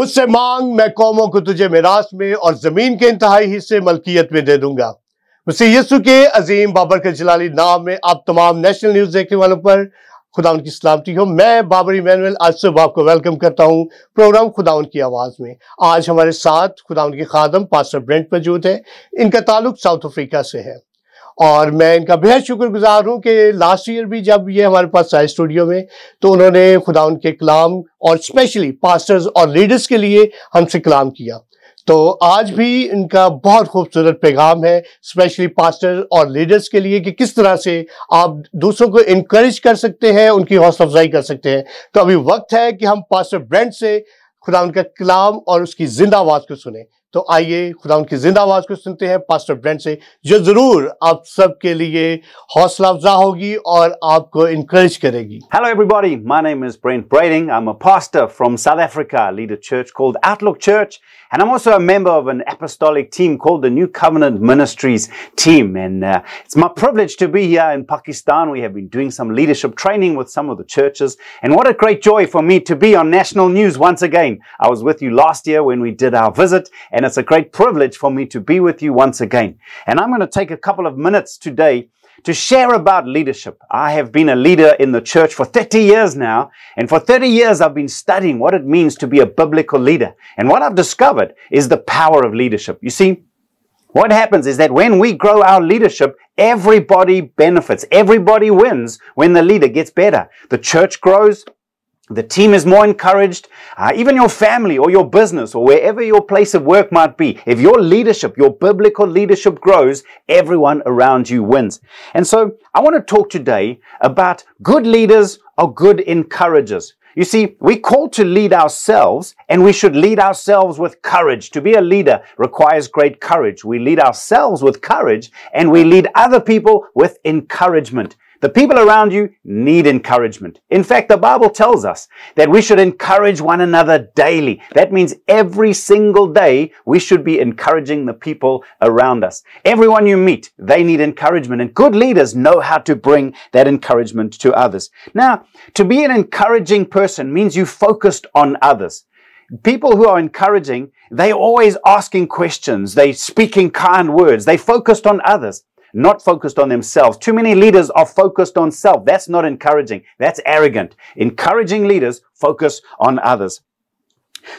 مجھ سے مانگ، میں قوموں کو تجھے میراث میں اور زمین کے انتہائی حصے ملکیت میں دے دوں گا۔ مسیح یسو کے عظیم بابر کے جلالی نام میں آپ تمام نیشنل نیوز دیکھنے والوں پر خدا ان کی سلامتی ہو۔ میں بابری مینول آج صبح آپ کو ویلکم کرتا ہوں پروگرام خدا ان کی آواز میں۔ آج ہمارے ساتھ خدا ان کی خادم پاسٹر برینٹ موجود ہے۔ ان کا تعلق ساؤتھ افریقہ سے ہے۔ और मैं इनका बेहद शुक्रगुजार हूँ कि लास्ट ईयर भी जब ये हमारे पास आए स्टूडियो में तो उन्होंने खुदा उनके कलाम और स्पेशली पास्टर्स और लीडर्स के लिए हमसे कलाम किया। तो आज भी इनका बहुत खूबसूरत पैगाम है स्पेशली पास्टर और लीडर्स के लिए कि किस तरह से आप दूसरों को इनक्रेज कर सकते हैं, उनकी हौसला अफजाई कर सकते हैं। तो अभी वक्त है कि हम पास्टर ब्रेंट से खुदा उनका कलाम और उसकी ज़िंदा आवाज़ को सुने। तो आइए खुदा उनकी जिंदा आवाज को सुनते हैं पास्टर ब्रेंट से जो जरूर आप सबके लिए हौसला अफजा होगी और आपको इनक्रेज करेगी Hello, everybody. My name is Brent Brading. I'm a pastor from South Africa. I lead a church called Outlook Church. And I'm also a member of an apostolic team called the New Covenant Ministries team. And uh, it's my privilege to be here in Pakistan. We have been doing some leadership training with some of the churches. And what a great joy for me to be on national news once again. I was with you last year when we did our visit. and it's a great privilege for me to be with you once again. And I'm going to take a couple of minutes today to share about leadership. I have been a leader in the church for 30 years now, and for 30 years I've been studying what it means to be a biblical leader. And what I've discovered is the power of leadership. You see, what happens is that when we grow our leadership, everybody benefits. Everybody wins when the leader gets better. The church grows, the team is more encouraged. Uh, even your family or your business or wherever your place of work might be. If your leadership, your biblical leadership grows, everyone around you wins. And so I want to talk today about good leaders are good encouragers. You see, we call to lead ourselves and we should lead ourselves with courage. To be a leader requires great courage. We lead ourselves with courage and we lead other people with encouragement. The people around you need encouragement. In fact, the Bible tells us that we should encourage one another daily. That means every single day we should be encouraging the people around us. Everyone you meet, they need encouragement and good leaders know how to bring that encouragement to others. Now, to be an encouraging person means you focused on others. People who are encouraging, they're always asking questions. They speaking kind words. They focused on others not focused on themselves. Too many leaders are focused on self. That's not encouraging. That's arrogant. Encouraging leaders focus on others.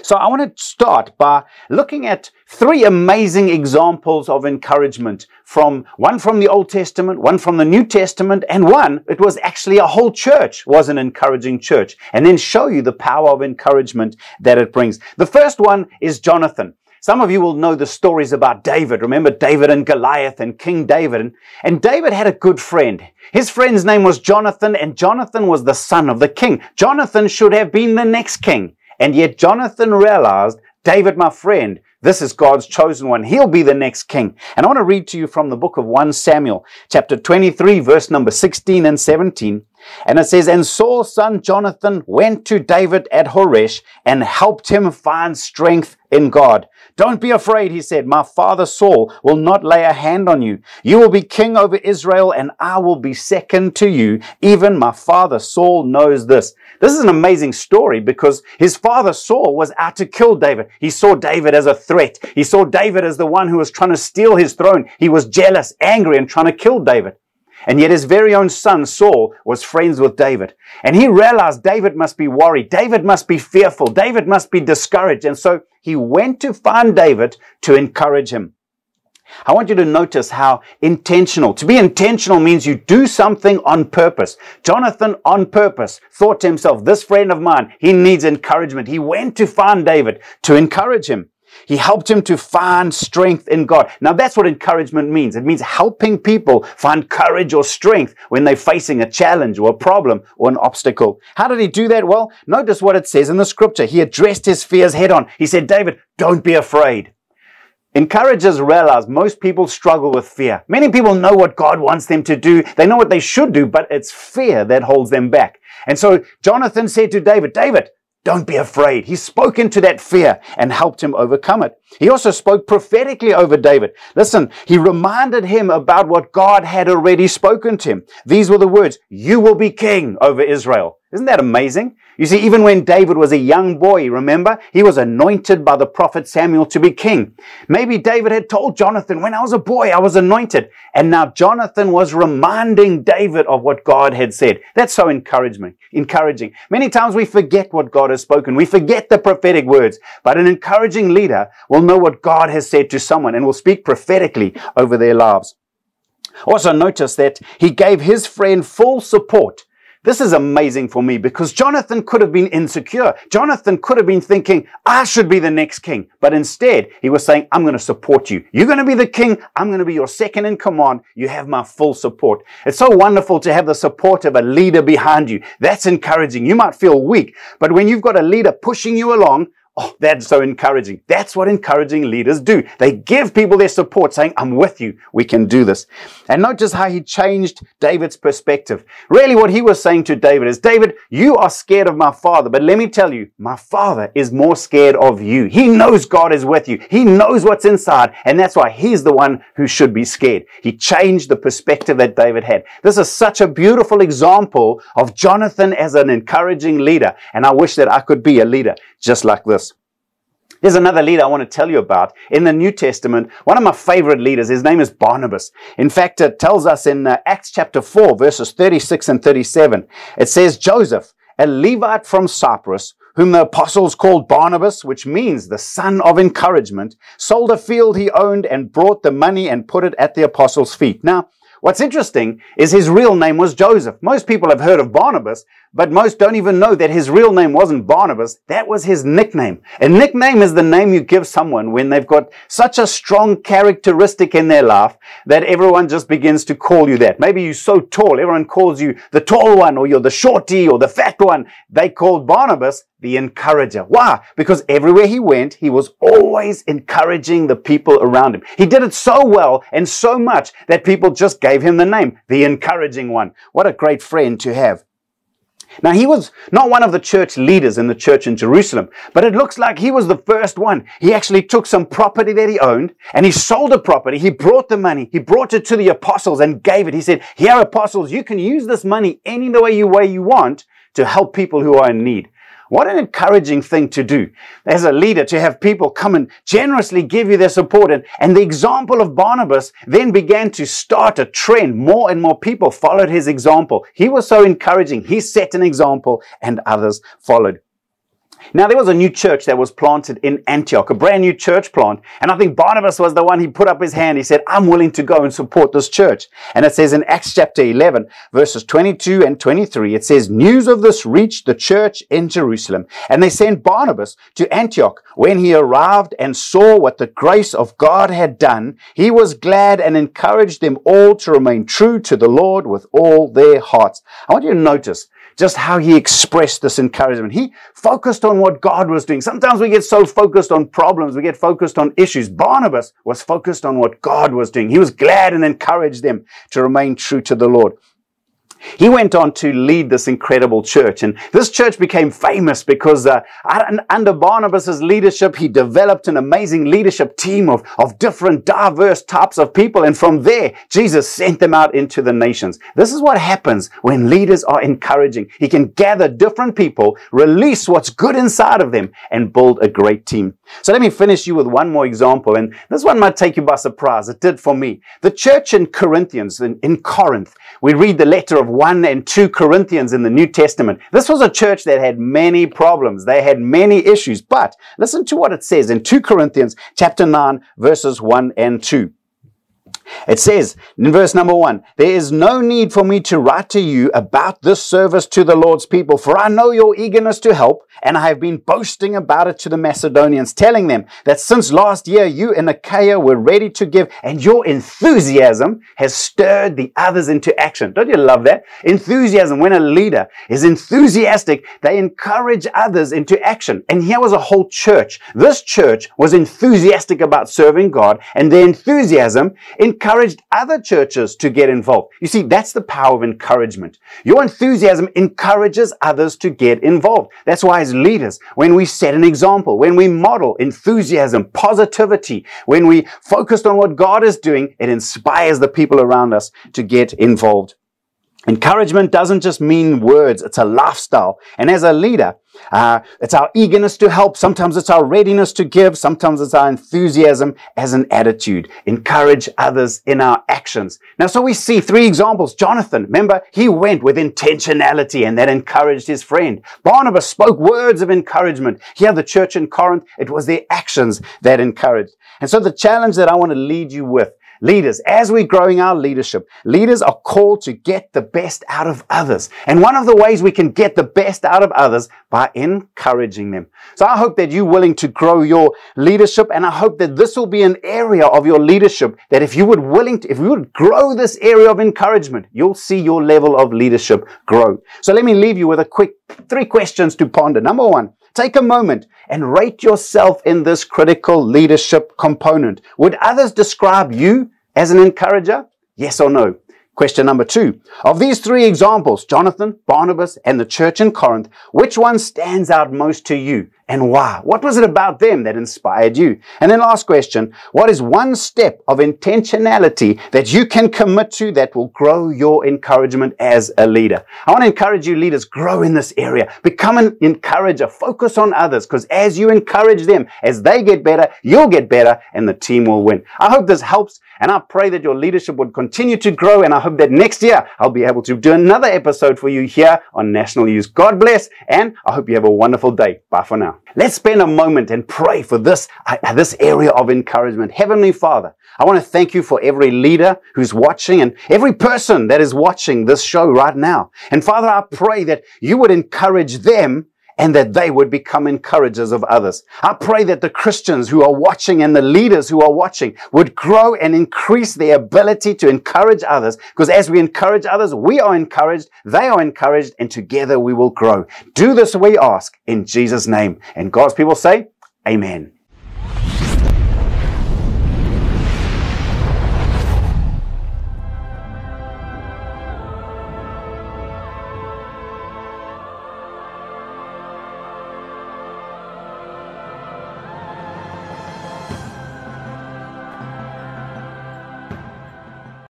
So I want to start by looking at three amazing examples of encouragement from one from the Old Testament, one from the New Testament, and one, it was actually a whole church was an encouraging church and then show you the power of encouragement that it brings. The first one is Jonathan. Some of you will know the stories about David. Remember David and Goliath and King David. And David had a good friend. His friend's name was Jonathan, and Jonathan was the son of the king. Jonathan should have been the next king. And yet Jonathan realized, David, my friend, this is God's chosen one. He'll be the next king. And I want to read to you from the book of 1 Samuel, chapter 23, verse number 16 and 17. And it says, And Saul's son Jonathan went to David at Horesh and helped him find strength in God. Don't be afraid, he said. My father Saul will not lay a hand on you. You will be king over Israel and I will be second to you. Even my father Saul knows this. This is an amazing story because his father Saul was out to kill David. He saw David as a threat. He saw David as the one who was trying to steal his throne. He was jealous, angry, and trying to kill David. And yet his very own son, Saul, was friends with David. And he realized David must be worried. David must be fearful. David must be discouraged. And so he went to find David to encourage him. I want you to notice how intentional. To be intentional means you do something on purpose. Jonathan, on purpose, thought to himself, this friend of mine, he needs encouragement. He went to find David to encourage him. He helped him to find strength in God. Now that's what encouragement means. It means helping people find courage or strength when they're facing a challenge or a problem or an obstacle. How did he do that? Well, notice what it says in the scripture. He addressed his fears head on. He said, David, don't be afraid. Encouragers realize most people struggle with fear. Many people know what God wants them to do. They know what they should do, but it's fear that holds them back. And so Jonathan said to David, David, don't be afraid. He spoke into that fear and helped him overcome it. He also spoke prophetically over David. Listen, he reminded him about what God had already spoken to him. These were the words, you will be king over Israel. Isn't that amazing? You see, even when David was a young boy, remember, he was anointed by the prophet Samuel to be king. Maybe David had told Jonathan, when I was a boy, I was anointed. And now Jonathan was reminding David of what God had said. That's so encouraging. Encouraging. Many times we forget what God has spoken. We forget the prophetic words. But an encouraging leader will know what God has said to someone and will speak prophetically over their lives. Also notice that he gave his friend full support this is amazing for me because Jonathan could have been insecure. Jonathan could have been thinking, I should be the next king. But instead, he was saying, I'm going to support you. You're going to be the king. I'm going to be your second in command. You have my full support. It's so wonderful to have the support of a leader behind you. That's encouraging. You might feel weak, but when you've got a leader pushing you along, Oh, that's so encouraging. That's what encouraging leaders do. They give people their support saying, I'm with you. We can do this. And not just how he changed David's perspective. Really what he was saying to David is, David, you are scared of my father, but let me tell you, my father is more scared of you. He knows God is with you. He knows what's inside. And that's why he's the one who should be scared. He changed the perspective that David had. This is such a beautiful example of Jonathan as an encouraging leader. And I wish that I could be a leader just like this. There's another leader I want to tell you about in the New Testament. One of my favorite leaders, his name is Barnabas. In fact, it tells us in uh, Acts chapter 4, verses 36 and 37. It says, Joseph, a Levite from Cyprus, whom the apostles called Barnabas, which means the son of encouragement, sold a field he owned and brought the money and put it at the apostles' feet. Now, What's interesting is his real name was Joseph. Most people have heard of Barnabas, but most don't even know that his real name wasn't Barnabas. That was his nickname. A nickname is the name you give someone when they've got such a strong characteristic in their life that everyone just begins to call you that. Maybe you're so tall, everyone calls you the tall one, or you're the shorty, or the fat one. They called Barnabas the encourager. Why? Because everywhere he went, he was always encouraging the people around him. He did it so well and so much that people just gave him the name, the encouraging one. What a great friend to have. Now, he was not one of the church leaders in the church in Jerusalem, but it looks like he was the first one. He actually took some property that he owned and he sold the property. He brought the money. He brought it to the apostles and gave it. He said, here apostles, you can use this money any the way you way you want to help people who are in need. What an encouraging thing to do as a leader to have people come and generously give you their support. And, and the example of Barnabas then began to start a trend. More and more people followed his example. He was so encouraging. He set an example and others followed. Now, there was a new church that was planted in Antioch, a brand new church plant. And I think Barnabas was the one, he put up his hand. He said, I'm willing to go and support this church. And it says in Acts chapter 11, verses 22 and 23, it says, News of this reached the church in Jerusalem. And they sent Barnabas to Antioch. When he arrived and saw what the grace of God had done, he was glad and encouraged them all to remain true to the Lord with all their hearts. I want you to notice just how he expressed this encouragement. He focused on what God was doing. Sometimes we get so focused on problems, we get focused on issues. Barnabas was focused on what God was doing. He was glad and encouraged them to remain true to the Lord. He went on to lead this incredible church, and this church became famous because uh, under Barnabas's leadership, he developed an amazing leadership team of, of different, diverse types of people, and from there, Jesus sent them out into the nations. This is what happens when leaders are encouraging. He can gather different people, release what's good inside of them, and build a great team. So let me finish you with one more example, and this one might take you by surprise. It did for me. The church in Corinthians, in, in Corinth, we read the letter of 1 and 2 Corinthians in the New Testament. This was a church that had many problems. They had many issues. But listen to what it says in 2 Corinthians chapter 9 verses 1 and 2. It says in verse number one, there is no need for me to write to you about this service to the Lord's people, for I know your eagerness to help, and I have been boasting about it to the Macedonians, telling them that since last year you and Achaia were ready to give, and your enthusiasm has stirred the others into action. Don't you love that? Enthusiasm. When a leader is enthusiastic, they encourage others into action. And here was a whole church. This church was enthusiastic about serving God, and their enthusiasm encouraged other churches to get involved. You see, that's the power of encouragement. Your enthusiasm encourages others to get involved. That's why as leaders, when we set an example, when we model enthusiasm, positivity, when we focus on what God is doing, it inspires the people around us to get involved. Encouragement doesn't just mean words, it's a lifestyle. And as a leader, uh, it's our eagerness to help. Sometimes it's our readiness to give. Sometimes it's our enthusiasm as an attitude. Encourage others in our actions. Now, so we see three examples. Jonathan, remember, he went with intentionality and that encouraged his friend. Barnabas spoke words of encouragement. Here, the church in Corinth, it was their actions that encouraged. And so the challenge that I want to lead you with Leaders, as we're growing our leadership, leaders are called to get the best out of others. And one of the ways we can get the best out of others by encouraging them. So I hope that you're willing to grow your leadership and I hope that this will be an area of your leadership that if you would willing to, if you would grow this area of encouragement, you'll see your level of leadership grow. So let me leave you with a quick three questions to ponder. Number one, Take a moment and rate yourself in this critical leadership component. Would others describe you as an encourager? Yes or no? Question number two. Of these three examples, Jonathan, Barnabas, and the church in Corinth, which one stands out most to you and why? What was it about them that inspired you? And then last question. What is one step of intentionality that you can commit to that will grow your encouragement as a leader? I want to encourage you leaders, grow in this area. Become an encourager. Focus on others because as you encourage them, as they get better, you'll get better and the team will win. I hope this helps and I pray that your leadership would continue to grow. And I hope that next year I'll be able to do another episode for you here on National News. God bless. And I hope you have a wonderful day. Bye for Let's spend a moment and pray for this, uh, this area of encouragement. Heavenly Father, I want to thank you for every leader who's watching and every person that is watching this show right now. And Father, I pray that you would encourage them and that they would become encouragers of others. I pray that the Christians who are watching and the leaders who are watching would grow and increase their ability to encourage others because as we encourage others, we are encouraged, they are encouraged, and together we will grow. Do this we ask in Jesus' name. And God's people say, Amen.